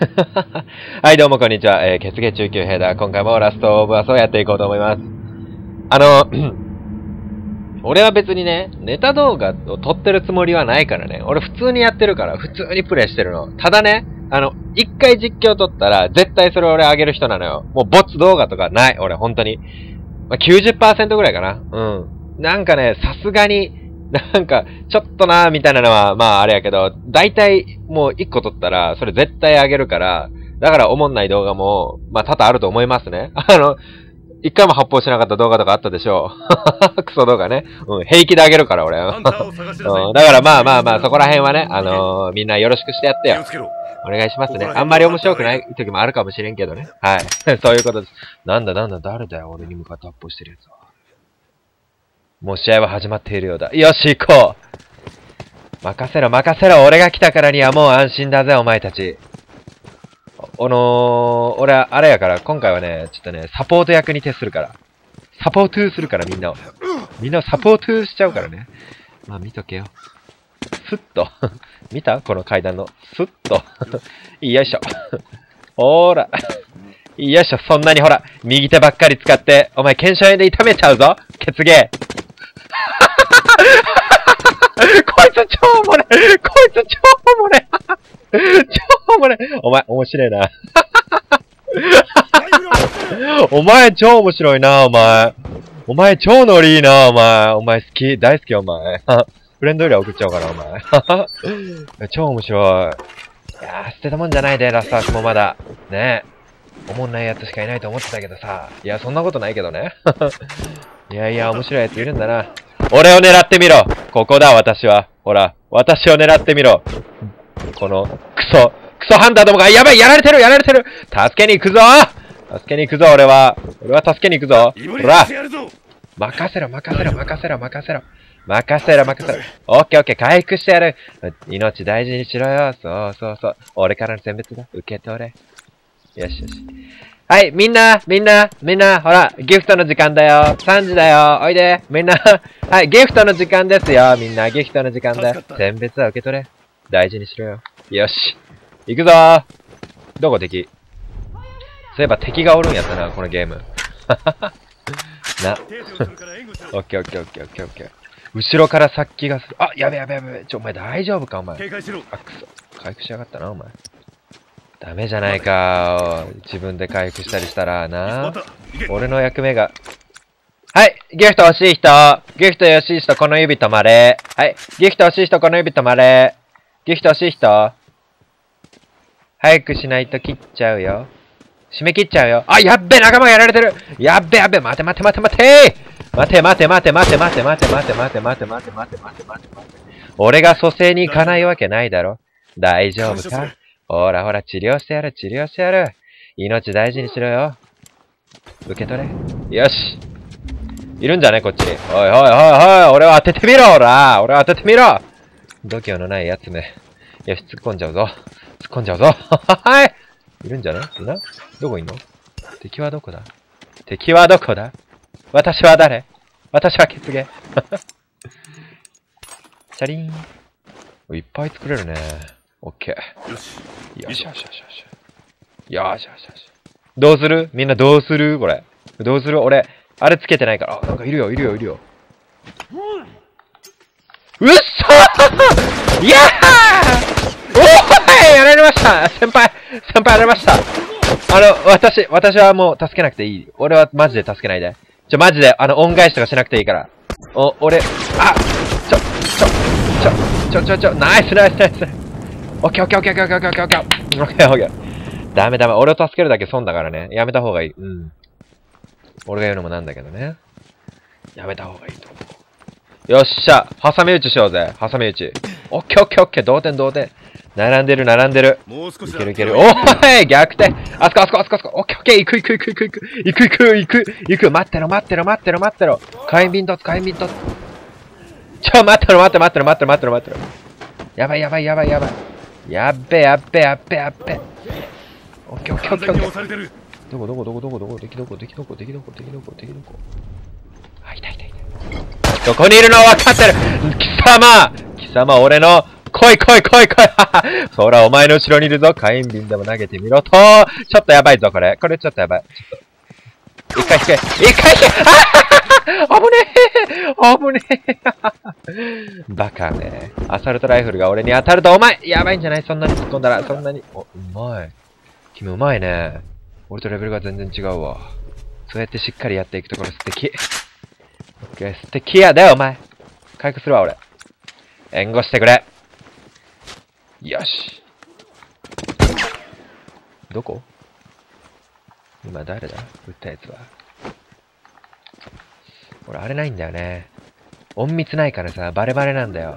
はい、どうもこんにちは。えー、血芸中級兵だ。今回もラストオブアスをやっていこうと思います。あの、俺は別にね、ネタ動画を撮ってるつもりはないからね。俺普通にやってるから、普通にプレイしてるの。ただね、あの、一回実況撮ったら、絶対それ俺上げる人なのよ。もうボツ動画とかない、俺、本当に。まあ、90%ぐらいかな。うん。なんかね、さすがに、なんか、ちょっとなーみたいなのは、まああれやけど、大体もう一個撮ったら、それ絶対あげるから、だから思んない動画も、まあ多々あると思いますね。あの、一回も発砲しなかった動画とかあったでしょう。クソ動画ね。うん、平気であげるから俺。うん、だからまあまあまあ、そこら辺はね、あのー、みんなよろしくしてやってよ。お願いしますね。あんまり面白くない時もあるかもしれんけどね。はい。そういうことです。なんだなんだ、誰だよ、俺に向かって発砲してるやつは。もう試合は始まっているようだ。よし、行こう任せろ、任せろ俺が来たからにはもう安心だぜ、お前たち。あのー、俺は、あれやから、今回はね、ちょっとね、サポート役に徹するから。サポートするから、みんなを。みんなをサポートしちゃうからね。まあ、見とけよ。スッと。見た？この階段の。スッと。よいしょ。ほーら。よいしょ、そんなにほら、右手ばっかり使って、お前、検証炎で痛めちゃうぞ血芸。こいつ超おもれこいつ超おもれ超おもれお前、面白いな。お前超面白いな、お前。お前超ノリいいな、お前。お前好き、大好き、お前。フレンドよりは送っちゃおうかな、お前。超面白い。いやー、捨てたもんじゃないで、ラスタースもまだ。ねえ。おもんないやつしかいないと思ってたけどさ。いや、そんなことないけどね。いやいや、面白いやついるんだな。俺を狙ってみろここだ、私は。ほら、私を狙ってみろ。この、クソ、クソハンターどもが、やばいやられてるやられてる助けに行くぞ助けに行くぞ、俺は。俺は助けに行くぞ。ほら任せろ、任せろ、任せろ、任せろ。任せろ、任せろ。オッケーオッケー、回復してやる。命大事にしろよ。そうそうそう。俺からの選別だ。受け取れ。よしよし。はい、みんな、みんな、みんな、ほら、ギフトの時間だよ。3時だよ。おいで。みんな、はい、ギフトの時間ですよ。みんな、ギフトの時間だよ。選別は受け取れ。大事にしろよ。よし。行くぞー。どこ敵？そういえば敵がおるんやったな、このゲーム。な。オッケーオッケーオッケーオッケーオッケー。後ろから殺気がする。あ、やべやべやべ。ちょ、お前大丈夫か、お前。あ、くそ。回復しやがったな、お前。ダメじゃないか。自分で回復したりしたらな。俺の役目が。はい。ギフト欲しい人。ギフト欲しい人、この指止まれ。はい。ギフト欲しい人、この指止まれ。ギフト欲しい人。早くしないと切っちゃうよ。締め切っちゃうよ。あ、やっべ、仲間がやられてる。やっべ、やっべ、待て待て待て待て待て待て待て待て待て待て待て待て待て待て待て待て待て待て。俺が蘇生に行かないわけないだろ。大丈夫か？ほらほら、治療してやる、治療してやる。命大事にしろよ。受け取れ。よし。いるんじゃねこっちに。おいおいおいおい、俺を当ててみろ、ほら俺を当ててみろ度胸のない奴め。よし、突っ込んじゃうぞ。突っ込んじゃうぞ。はい。いるんじゃねい？などこいんの？敵はどこだ？敵はどこだ？私は誰？私は血芸。チャリーン。いっぱい作れるね。オッケー。よし。よしよしよしよし。よしよしよし。どうする？みんなどうする？これ。どうする？俺、あれつけてないから。あ、なんかいるよ、いるよ、いるよ。うっそーいやーおーいやられました先輩先輩やられましたあの、私、私はもう助けなくていい。俺はマジで助けないで。ちょ、マジで、あの、恩返しとかしなくていいから。お、俺、あちょ、ちょ、ちょ、ちょ、ちょ、ちょ、ナイスナイスナイスオッケーオッケーオッケーオッケーオッケーオッケーオッケーオッケーオッケーダメダメ。俺を助けるだけ損だからね。やめた方がいい。うん。俺が言うのもなんだけどね。やめた方がいいと思う。よっしゃ挟み撃ちしようぜ。挟み撃ち。オッケーオッケーオッケー。同点同点。並んでる並んでる。いけるいける。おーい逆転あそこあそこあそこあそこ。オッケーオッケー。行く行く行く行く行く。行く行く行く行く。待ってろ待ってろ待ってろ待ってろ。火炎瓶とつ火炎瓶とつ。ちょ、待ってろ待ってろ待ってろ待ってろ待ってろ待ってろ。やばいやばいやばいやばい。やっべやっべやっべやっべ。オッケーオッケーオッケーオッケー。どこどこどこどこどこ敵どこ敵どこ敵どこ敵どこ敵どこあ、いたいたいた。どこにいるの分かってる貴様貴様俺の来い来い来い来いははほら、お前の後ろにいるぞ。火炎瓶でも投げてみろと。ちょっとやばいぞ、これ。これちょっとやばい。ちょっと。一回引け。一回引けあはは危ねえ危ねえバカね。アサルトライフルが俺に当たると、お前やばいんじゃない？そんなに突っ込んだら、そんなに。お、うまい。君うまいね。俺とレベルが全然違うわ。そうやってしっかりやっていくところ素敵。オッケー、素敵やで、お前。回復するわ、俺。援護してくれ。よし。どこ？今誰だ？撃ったやつは。俺、あれないんだよね。隠密ないからさ、バレバレなんだよ。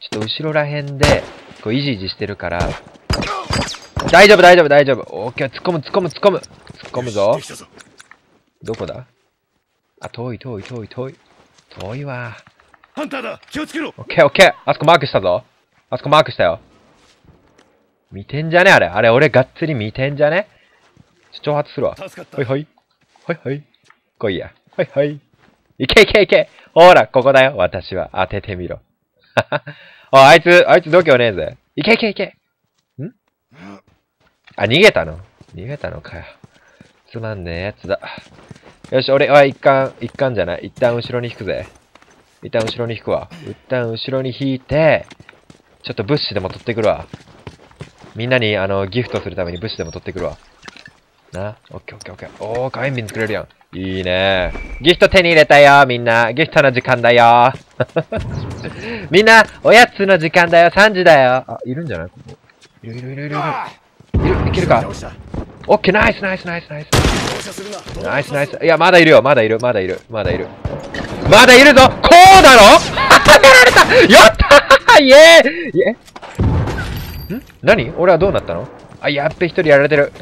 ちょっと後ろらへんで、こう、いじいじしてるから。大丈夫、大丈夫、大丈夫。オッケー、突っ込む、突っ込む、突っ込む。突っ込むぞどこだ？あ、遠い、遠い、遠い、遠い。遠いわ。ハンターだ気をつけろオッケー、オッケー。あそこマークしたぞ。あそこマークしたよ。見てんじゃね？あれ。あれ、俺がっつり見てんじゃね？挑発するわ。助かったほいほい。ほいほい。来いや。ほいほい。いけいけいけ。ほら、ここだよ。私は。当ててみろ。あ、あいつ、あいつ度胸ねえぜ。いけいけいけ。ん？あ、逃げたの？逃げたのかよ。つまんねえやつだ。よし、俺は一貫、一貫じゃない。一旦後ろに引くぜ。一旦後ろに引くわ。一旦後ろに引いて、ちょっと物資でも取ってくるわ。みんなに、あの、ギフトするために物資でも取ってくるわ。な。オッケーオッケーオッケー。おー、火炎瓶作れるやん。いいねギフト手に入れたよ、みんな。ギフトの時間だよ。みんな、おやつの時間だよ。3時だよ。あ、いるんじゃない？ここ。いるいるいるいるいる。いる、いけるか？オッケー、ナイスナイスナイスナイス。ナイスナイス。いや、まだいるよ。まだいる。まだいる。まだいる。まだいるぞこうだろ？やられたやったーイエーイん？何？俺はどうなったの？あ、やっべ、一人やられてる。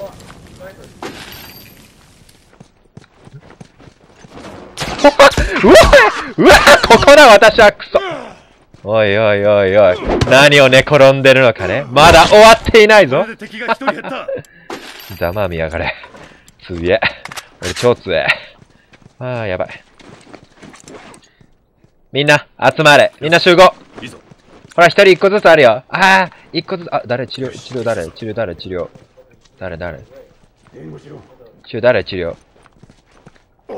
うわうわここだ私はクソおいおいおいおい。何を寝転んでるのかねまだ終わっていないぞこれで敵が一人減ったざまあみやがれ。つえ。俺超強え。ああ、やばい。みんな、集まれ。みんな集合。ほら、一人一個ずつあるよ。ああ、一個ずつ、あ、誰？治療、治療誰？治療誰？治療。誰？誰？治療誰？治療。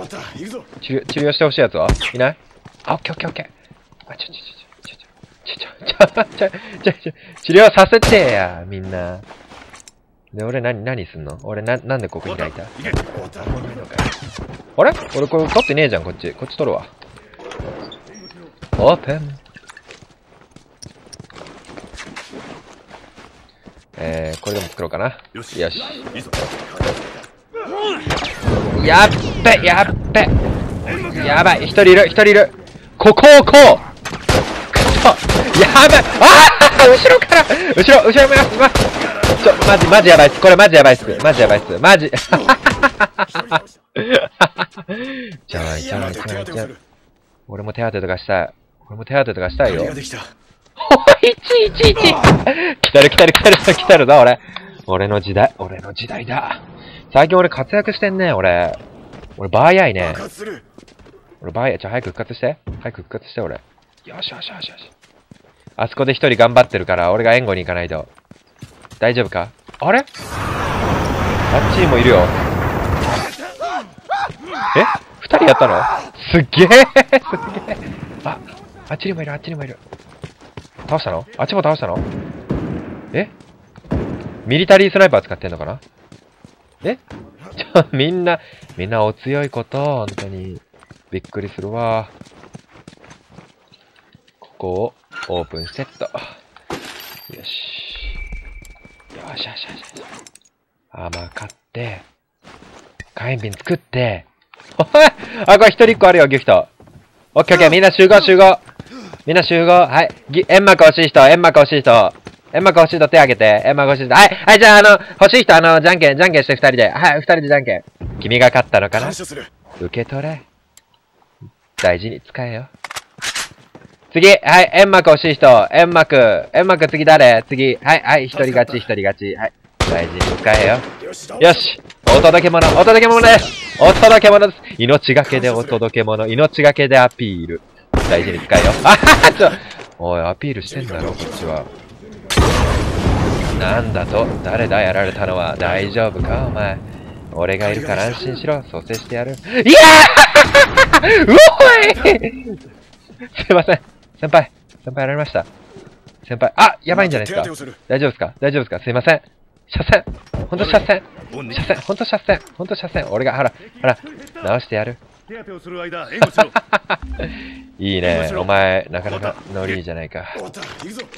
終わったいるぞ治療、治療してほしいやつは？いない？あ、オッケーオッケーオッケー。あ、ちょちょちょちょちょちょちょちょちょちょ治療させてや、みんな。で、俺何、何すんの？俺な、なんでここにいた？あれ？俺これ取ってねえじゃん、こっち。こっち取るわ。オープン。えー、これでも作ろうかな。よしよし。やっべ、やっべ。やばい、一人いる、一人いる。ここをこう。くそ。やばい。ああ後ろから後ろ、後ろ見ます、見ます。ちょ、マジ、マジやばいっす。これマジやばいっす。マジやばいっす。マジ。ちゃいちゃいちゃいちゃい。俺も手当てとかしたい。俺も手当てとかしたいよおい、いちいちいち来たる来たる来たる来たるぞ、俺。俺の時代、俺の時代だ。最近俺活躍してんね、俺。俺バーヤイね俺バーヤイ、ちょ、早く復活して。早く復活して、俺。よしよしよしよし。あそこで一人頑張ってるから、俺が援護に行かないと。大丈夫か？あれ？あっちにもいるよ。え？二人やったの？すっげえすっげえあ、あっちにもいる、あっちにもいる。倒したの？あっちも倒したの？え？ミリタリースナイパー使ってんのかな？えちょ、みんな、みんなお強いこと、本当に。びっくりするわ。ここをオープンセット。よし。よしよしよしよし。アーマー買って、火炎瓶作って、おいあ、これ一人一個あるよ、ギフト。オッケーオッケー、みんな集合集合。みんな集合。はい。ぎ煙幕欲しい人、煙幕欲しい人。煙幕欲しい人手挙げて。煙幕欲しい人。はい。はい、じゃあ、あの、欲しい人、あの、じゃんけん、じゃんけんして二人で。はい、二人でじゃんけん。君が勝ったのかな？受け取れ。大事に使えよ。次、はい、煙幕欲しい人、煙幕、煙幕次誰？次、はい、はい、一人勝ち、一人勝ち。はい。大事に使えよ。よしよしお届け物お届け物ですお届け物です命がけでお届け物命がけでアピール大事に使えよあははちょおい、アピールしてんだろ、こっちは。なんだと？誰だやられたのは？大丈夫か？お前。俺がいるから安心しろ。蘇生してやる。いやー うおいすいません。先輩。先輩やられました。先輩。あやばいんじゃないですか大丈夫ですか？大丈夫ですか？すいません。車線ほんと車線車線ほんと車線ほんと車線俺が、ほら、ほら、直してやる。手当てをする間援護しろ いいね。お前、なかなかノリいいじゃないか。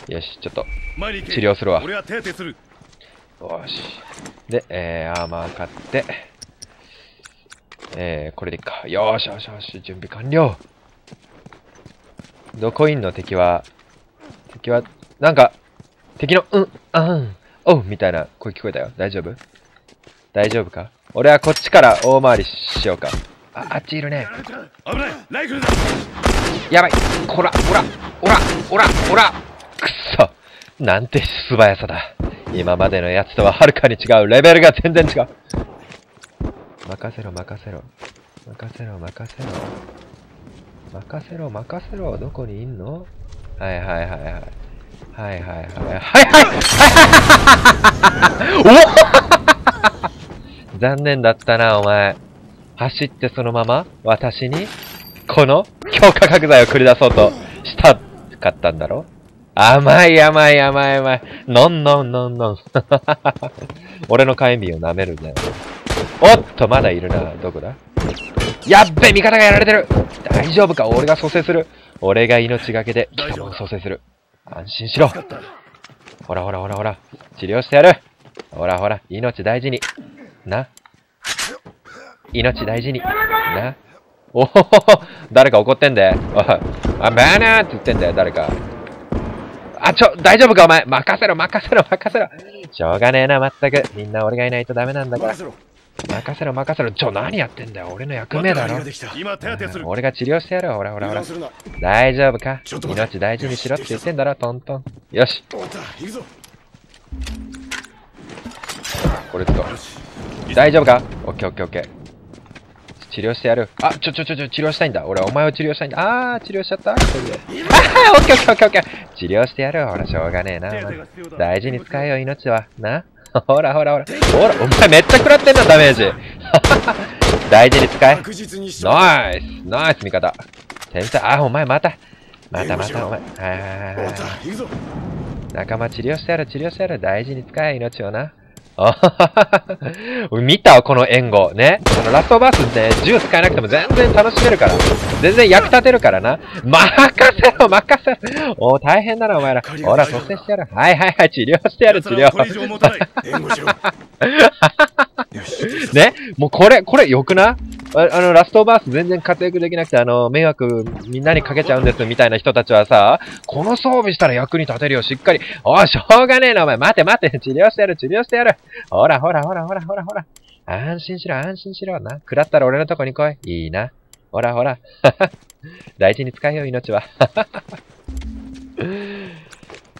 よし、ちょっと、治療するわ俺は手当てするよし。で、えー、アーマー買って、えー、これでいっか。よーしよしよし、準備完了。どこいんの？敵は。敵は、なんか、敵の、うん、あん、おう、みたいな声聞こえたよ。大丈夫？大丈夫か？俺はこっちから大回りしようか。あ、あっちいるね危ないライフルだやばいこら、おら、おら、おら、おらくっそなんて素早さだ。今までのやつとははるかに違う。レベルが全然違う。任せろ、任せろ。任せろ、任せろ。任せろ、任せろ。どこにいんの？はいはいはいはい。はいはいはい。はいはいお 残念だったな、お前。走ってそのまま、私に、この強化角材を繰り出そうとしたかったんだろ甘い甘い甘い甘い。のんのんのんのん。俺の火炎瓶を舐めるね。おっと、まだいるな。どこだ？やっべ味方がやられてる大丈夫か？俺が蘇生する。俺が命がけで貴様を蘇生する。安心しろ。ほらほらほらほら。治療してやる。ほらほら、命大事に。な。命大事に。な。おほほほ。誰か怒ってんで。おい。あ、バーナーって言ってんだよ、誰か。あ、ちょ、大丈夫かお前。任せろ、任せろ、任せろ。しょうがねえな、まったく。みんな俺がいないとダメなんだから任。せろ任せろ。ちょ、何やってんだよ。俺の役目だろまたが。できた今手当てする俺が治療してやるよ。ほらほらほら大丈夫か？命大事にしろって言ってんだろ、トントン。よし、これ使おう。大丈夫か？オッケーオッケーオッケー。治療してやる。あ、ちょちょちょちょ、治療したいんだ。俺、お前を治療したいんだ。あー、治療しちゃった？それで。あー、オッケーオッケーオッケーオッケー。治療してやる。ほら、しょうがねえな。大事に使えよ、命は。な？ほらほらほら。ほら、お前めっちゃ食らってんな、ダメージ。大事に使え。ナイスナイス味方。天才。あ、お前また。またまた、お前。はい仲間治療してやる、治療してやる。大事に使え、命をな。見たこの援護。ね。あの、ラストバースね、銃使えなくても全然楽しめるから。全然役立てるからな。任せろ、任せろ。お大変だな、お前ら。ほら、蘇生してやる。はいはいはい、治療してやる、治療 よしね？もうこれ、これ良くない？ああの、ラストバース全然活躍できなくて、あの、迷惑みんなにかけちゃうんですみたいな人たちはさ、この装備したら役に立てるよ、しっかり。おい、しょうがねえな、お前。待て待て、治療してやる、治療してやる。ほら、ほら、ほら、ほら、ほら、ほら。安心しろ、安心しろ。な。食らったら俺のとこに来い。いいな。ほら、ほら。大事に使えよ、命は。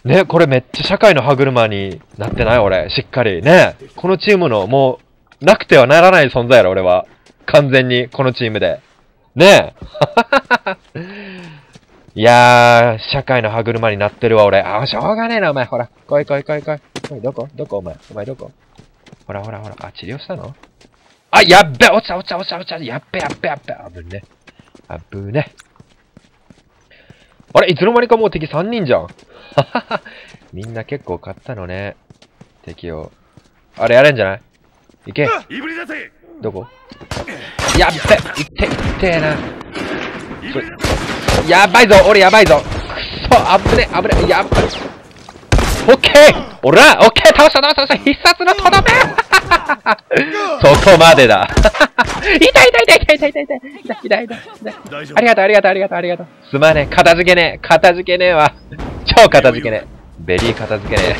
ね、これめっちゃ社会の歯車になってない？俺。しっかり。ね。このチームのもう、なくてはならない存在やろ、俺は。完全に、このチームで。ねえ。いやー、社会の歯車になってるわ、俺。あ、しょうがねえな、お前。ほら。来い来い来い来い。来い、どこ？どこお前？お前どこ？ほらほらほら。あ、治療したの？あ、やっべ落ちた落ちた落ちた落ちたやっべやっべやっべあぶね。あぶね。あれいつの間にかもう敵3人じゃん。みんな結構勝ったのね。敵を。あれやれんじゃない？いけ。どこ？やっべいって、いってえな。やばいぞ俺やばいぞ。くそあぶねあぶねやばい。オッケー！おらオッケー！倒した倒した倒した。必殺のとどめそこまでだ。痛い痛い痛い痛い痛い痛い痛い。痛い痛い痛い。ありがとうありがとうありがとうありがとう。すまねえ片付けねえ片付けねえわ。超かたじけねえ。 very かたじけねえ。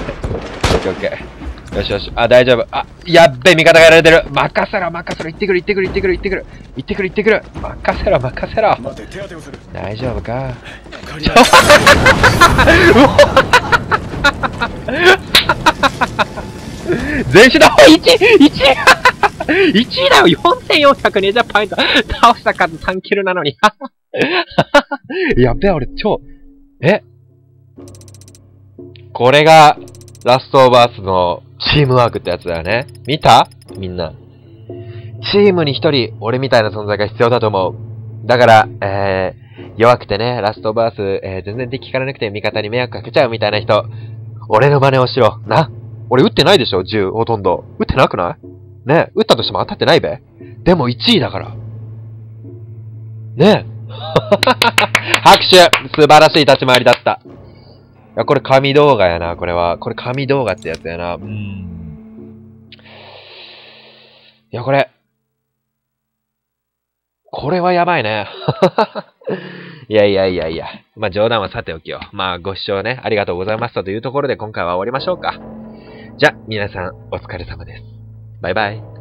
オッケーオッケーよしよし。あ、大丈夫。あ、やっべ、味方がやられてる。任せろ、任せろ。行ってくる、行ってくる、行ってくる、行ってくる。行ってくる、行ってくる。任せろ、任せろ。夫待て手当てをする大丈夫か？借り 全身だ !1! 1! 1位だよ !4420 ポイント倒した数3キルなのにやっべえ、俺超、え？これが、ラストオブアースのチームワークってやつだよね。見た？みんな。チームに一人、俺みたいな存在が必要だと思う。だから、えー、弱くてね、ラストオブアース、えー、全然敵からなくて味方に迷惑かけちゃうみたいな人、俺の真似をしろ。な？俺撃ってないでしょ銃、ほとんど。撃ってなくない？ね？撃ったとしても当たってないべ。でも1位だから。ね？拍手素晴らしい立ち回りだった。いや、これ神動画やな、これは。これ神動画ってやつやな。うん。いや、これ。これはやばいね。いやいやいやいや。まあ冗談はさておきよ。まあご視聴ね、ありがとうございましたというところで今回は終わりましょうか。じゃ、皆さんお疲れ様です。バイバイ。